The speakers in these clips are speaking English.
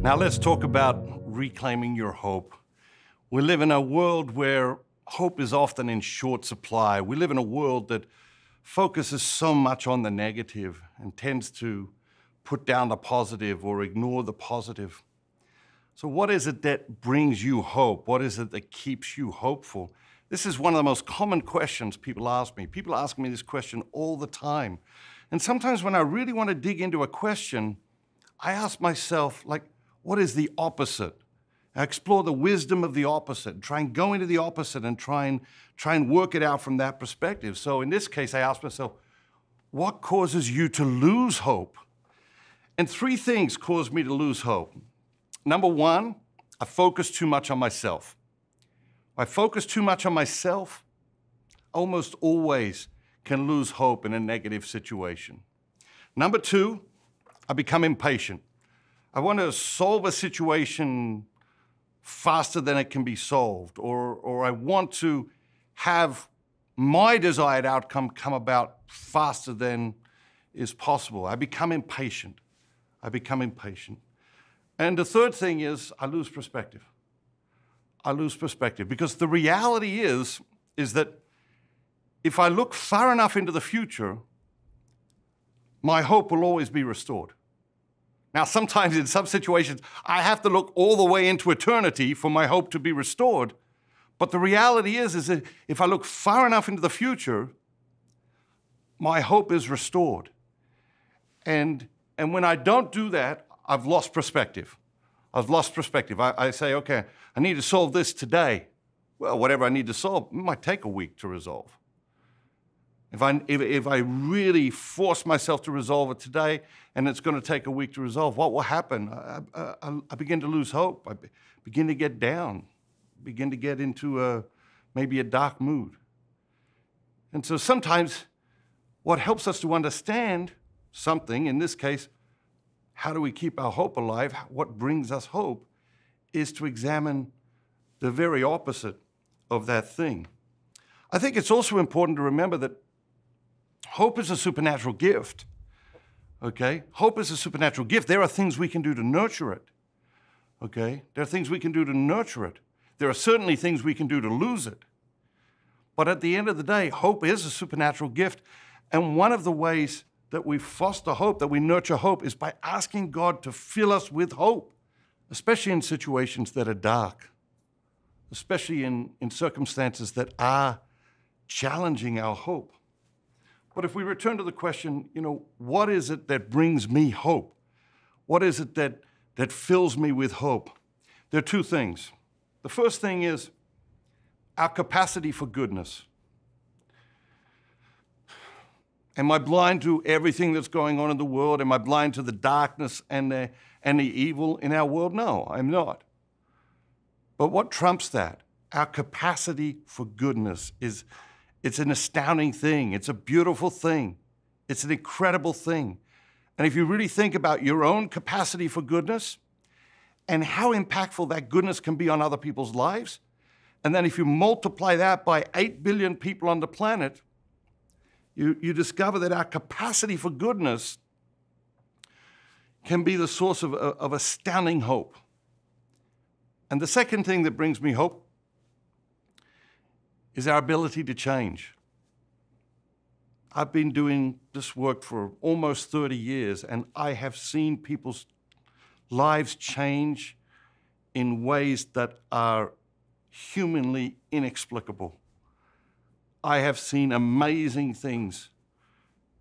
Now, let's talk about reclaiming your hope. We live in a world where hope is often in short supply. We live in a world that focuses so much on the negative and tends to put down the positive or ignore the positive. So, what is it that brings you hope? What is it that keeps you hopeful? This is one of the most common questions people ask me. People ask me this question all the time. And sometimes when I really want to dig into a question, I ask myself, like, what is the opposite? Explore the wisdom of the opposite, try and go into the opposite and try and try and work it out from that perspective. So in this case, I ask myself, what causes you to lose hope? And three things cause me to lose hope. Number one, I focus too much on myself. I focus too much on myself, almost always can lose hope in a negative situation. Number two, I become impatient. I want to solve a situation faster than it can be solved, or, or I want to have my desired outcome come about faster than is possible. I become impatient. I become impatient. And the third thing is I lose perspective. I lose perspective because the reality is is that if I look far enough into the future, my hope will always be restored. Now, sometimes in some situations, I have to look all the way into eternity for my hope to be restored. But the reality is, is that if I look far enough into the future, my hope is restored. And, and when I don't do that, I've lost perspective. I've lost perspective. I, I, say, okay, I need to solve this today. Well, whatever I need to solve, might take a week to resolve. If I, if, if I really force myself to resolve it today and it's going to take a week to resolve, what will happen? I, I, I begin to lose hope. I begin to get down, begin to get into a, maybe a dark mood. And so sometimes what helps us to understand something, in this case, how do we keep our hope alive? What brings us hope is to examine the very opposite of that thing. I think it's also important to remember that hope is a supernatural gift. Okay? Hope is a supernatural gift. There are things we can do to nurture it. Okay? There are things we can do to nurture it. There are certainly things we can do to lose it. But at the end of the day, hope is a supernatural gift. And one of the ways that we foster hope, that we nurture hope, is by asking God to fill us with hope, especially in situations that are dark, especially in, in circumstances that are challenging our hope. But if we return to the question, you know, what is it that brings me hope? What is it that, that fills me with hope? There are two things. The first thing is our capacity for goodness. Am I blind to everything that's going on in the world? Am I blind to the darkness and the, and the evil in our world? No, I'm not. But what trumps that? Our capacity for goodness is it's an astounding thing. It's a beautiful thing. It's an incredible thing. And if you really think about your own capacity for goodness and how impactful that goodness can be on other people's lives, and then if you multiply that by 8 billion people on the planet, you, you discover that our capacity for goodness can be the source of, of astounding hope. And the second thing that brings me hope is our ability to change. I've been doing this work for almost 30 years, and I have seen people's lives change in ways that are humanly inexplicable. I have seen amazing things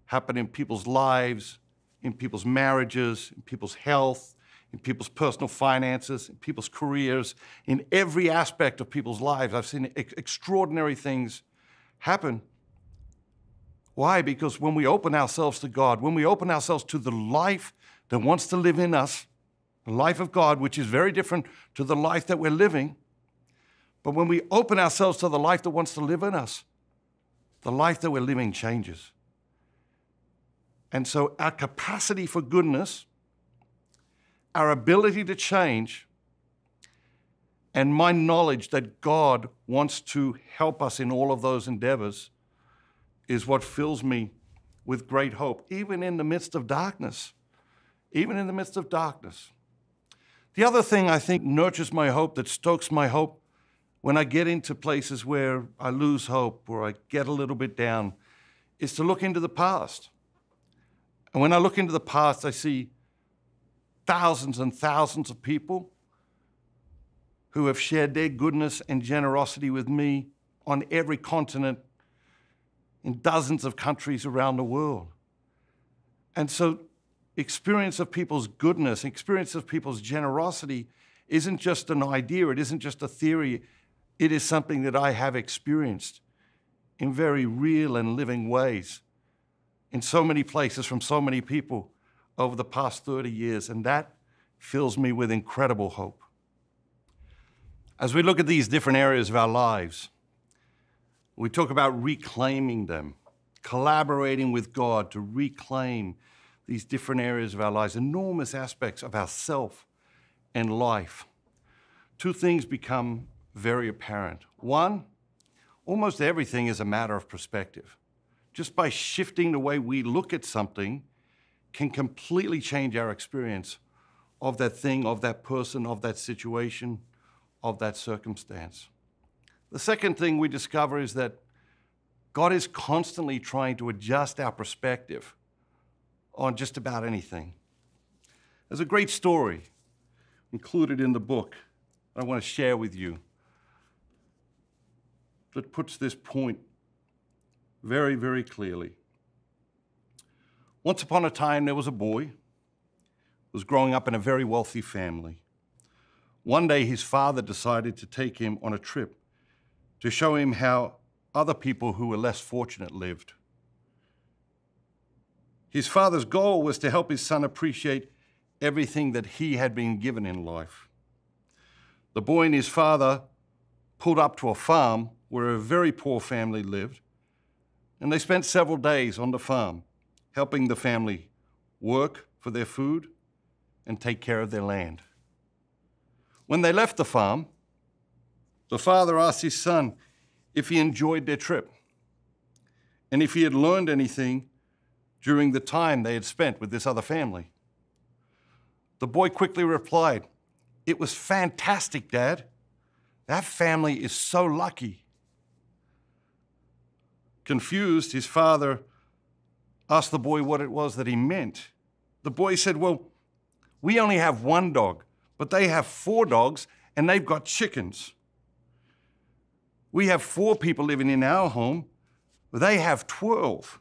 happen in people's lives, in people's marriages, in people's health, in people's personal finances, in people's careers, in every aspect of people's lives. I've seen ex- extraordinary things happen. Why? Because when we open ourselves to God, when we open ourselves to the life that wants to live in us, the life of God, which is very different to the life that we're living, but when we open ourselves to the life that wants to live in us, the life that we're living changes. And so our capacity for goodness, our ability to change, and my knowledge that God wants to help us in all of those endeavors is what fills me with great hope, even in the midst of darkness. Even in the midst of darkness. The other thing I think nurtures my hope, that stokes my hope, when I get into places where I lose hope or I get a little bit down, is to look into the past. And when I look into the past, I see thousands and thousands of people who have shared their goodness and generosity with me on every continent in dozens of countries around the world. And so, experience of people's goodness, experience of people's generosity isn't just an idea, it isn't just a theory, it is something that I have experienced in very real and living ways in so many places from so many people over the past 30 years, and that fills me with incredible hope. As we look at these different areas of our lives, we talk about reclaiming them, collaborating with God to reclaim these different areas of our lives, enormous aspects of our self and life. Two things become very apparent. One, almost everything is a matter of perspective. Just by shifting the way we look at something can completely change our experience of that thing, of that person, of that situation, of that circumstance. The second thing we discover is that God is constantly trying to adjust our perspective on just about anything. There's a great story included in the book I want to share with you that puts this point very, very clearly. Once upon a time, there was a boy who was growing up in a very wealthy family. One day, his father decided to take him on a trip to show him how other people who were less fortunate lived. His father's goal was to help his son appreciate everything that he had been given in life. The boy and his father pulled up to a farm where a very poor family lived, and they spent several days on the farm helping the family work for their food and take care of their land. When they left the farm, the father asked his son if he enjoyed their trip and if he had learned anything during the time they had spent with this other family. The boy quickly replied, It was fantastic, Dad. That family is so lucky. Confused, his father asked the boy what it was that he meant. The boy said, Well, we only have one dog, but they have four dogs and they've got chickens. We have four people living in our home, but they have 12.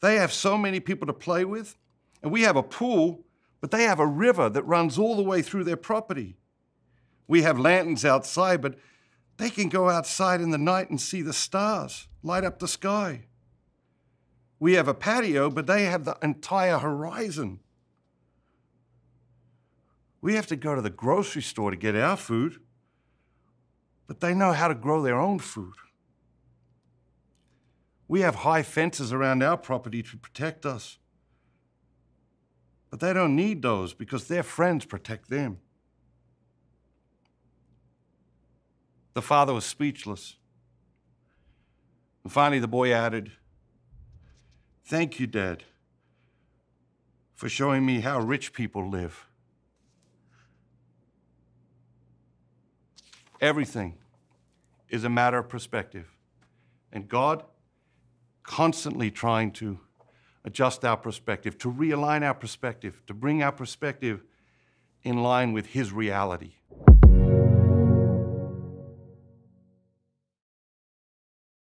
They have so many people to play with, and we have a pool, but they have a river that runs all the way through their property. We have lanterns outside, but they can go outside in the night and see the stars light up the sky. We have a patio, but they have the entire horizon. We have to go to the grocery store to get our food, but they know how to grow their own food. We have high fences around our property to protect us, but they don't need those because their friends protect them. The father was speechless. And finally, the boy added, Thank you, Dad, for showing me how rich people live. Everything is a matter of perspective. And God constantly trying to adjust our perspective, to realign our perspective, to bring our perspective in line with His reality.